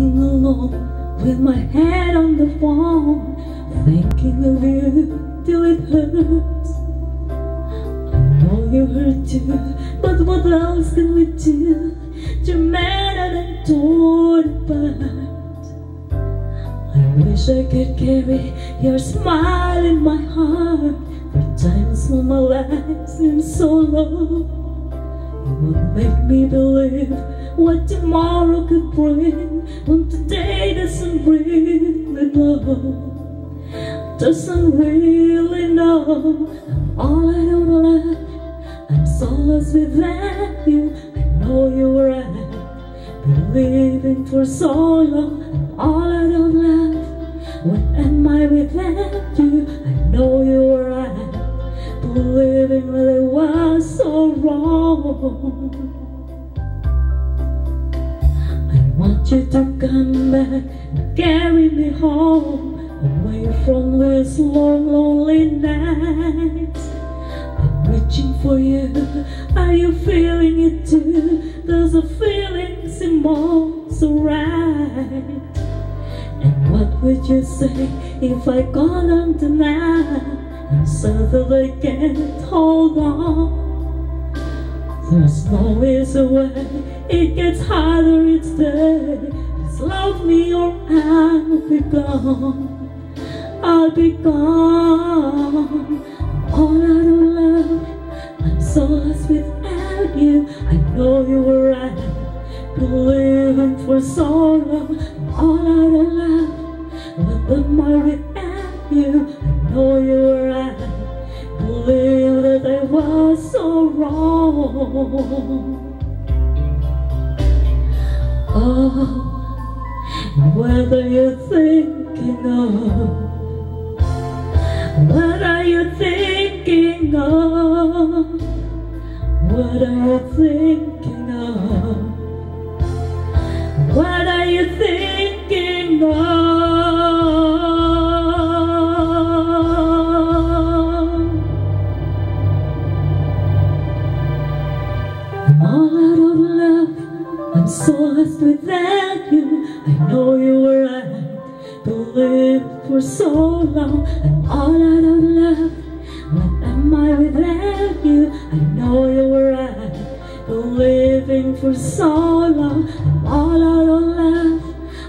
Lying alone with my head on the phone Thinking of you till it hurts. I know you hurt too But what else can we do? To mend and torn apart. I wish I could carry your smile in my heart For times when my life seems so it would make me believe what tomorrow could bring When today doesn't really know Doesn't really know. I'm all I don't left I'm solace without you I know you were right. Believing for so long I'm all I don't left When am I without you? I know you I want you to come back and carry me home Away from this long lonely night I'm reaching for you, are you feeling it too? Does the feeling seem more so right? And what would you say if I called on tonight? And so that can't hold on There's no easy way It gets harder each day. Just love me or I'll be gone. I'll be gone. All out of love. I'm so lost without you. I know you were right. Believing for so long I'm all out of love. But am I without you I know you were I was so wrong. Oh, what are you thinking of? What are you thinking of? What are you thinking so lost without you I know you were right Believed for so long. I'm all out of love. What am I without you? I know you were right Believing for so long. I'm all out of love.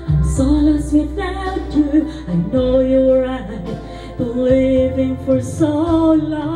I'm so lost without you. I know you were right Believing for so long